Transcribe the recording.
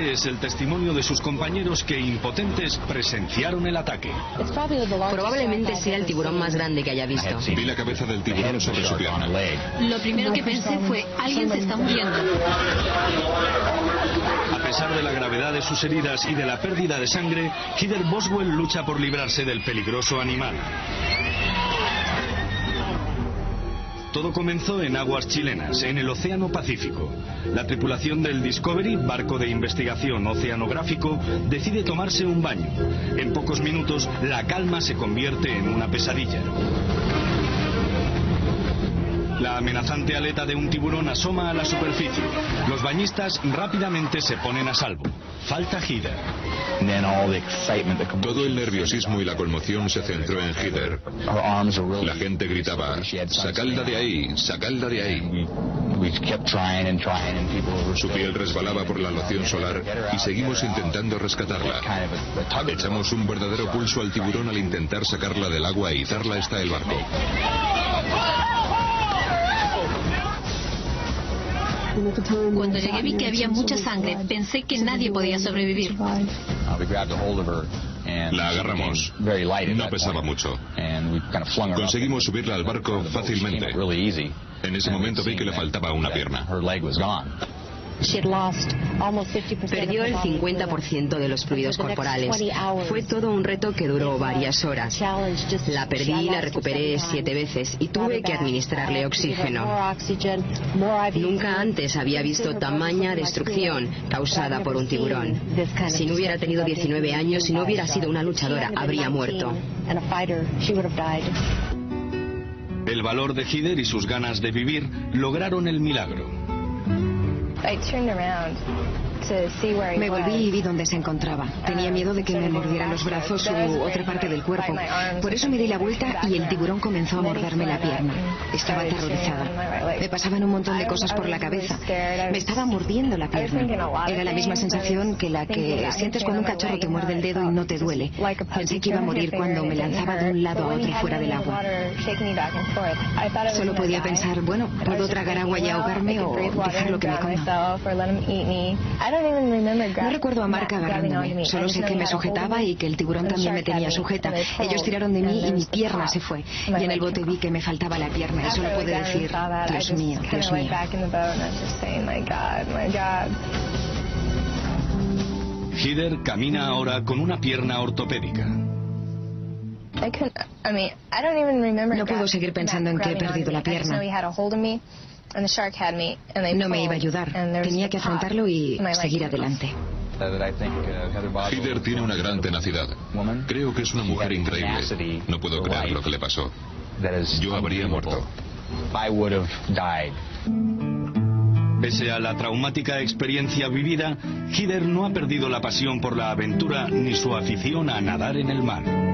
Este es el testimonio de sus compañeros que, impotentes, presenciaron el ataque. Probablemente sea el tiburón más grande que haya visto. Vi la cabeza del tiburón sobre su pierna. Lo primero que pensé fue, alguien se está muriendo. A pesar de la gravedad de sus heridas y de la pérdida de sangre, Heather Boswell lucha por librarse del peligroso animal. Todo comenzó en aguas chilenas, en el Océano Pacífico. La tripulación del Discovery, barco de investigación oceanográfico, decide tomarse un baño. En pocos minutos, la calma se convierte en una pesadilla. La amenazante aleta de un tiburón asoma a la superficie. Los bañistas rápidamente se ponen a salvo. Falta Heather. Todo el nerviosismo y la conmoción se centró en Heather. La gente gritaba, sacalda de ahí, sacalda de ahí. Su piel resbalaba por la loción solar y seguimos intentando rescatarla. Echamos un verdadero pulso al tiburón al intentar sacarla del agua e izarla hasta el barco. Cuando llegué vi que había mucha sangre. Pensé que nadie podía sobrevivir. La agarramos. No pesaba mucho. Conseguimos subirla al barco fácilmente. En ese momento vi que le faltaba una pierna. Perdió el 50% de los fluidos corporales. Fue todo un reto que duró varias horas. La perdí y la recuperé siete veces y tuve que administrarle oxígeno. Nunca antes había visto tamaña destrucción causada por un tiburón. Si no hubiera tenido 19 años y no hubiera sido una luchadora, habría muerto. El valor de Heather y sus ganas de vivir lograron el milagro. I turned around. Me volví y vi dónde se encontraba. Tenía miedo de que me mordiera los brazos u otra parte del cuerpo. Por eso me di la vuelta y el tiburón comenzó a morderme la pierna. Estaba aterrorizada. Me pasaban un montón de cosas por la cabeza. Me estaba mordiendo la pierna. Era la misma sensación que la que sientes cuando un cachorro te muerde el dedo y no te duele. Pensé que iba a morir cuando me lanzaba de un lado a otro fuera del agua. Solo podía pensar, bueno, puedo tragar agua y ahogarme o dejarlo que me coma. No recuerdo a Mark agarrándome, solo sé que me sujetaba y que el tiburón también me tenía sujeta. Ellos tiraron de mí y mi pierna se fue. Y en el bote vi que me faltaba la pierna y solo pude decir, Dios mío, Dios mío. Heather camina ahora con una pierna ortopédica. No puedo seguir pensando en que he perdido la pierna. No me iba a ayudar. Tenía que afrontarlo y seguir adelante. Heather tiene una gran tenacidad. Creo que es una mujer increíble. No puedo creer lo que le pasó. Yo habría muerto. Pese a la traumática experiencia vivida, Heather no ha perdido la pasión por la aventura ni su afición a nadar en el mar.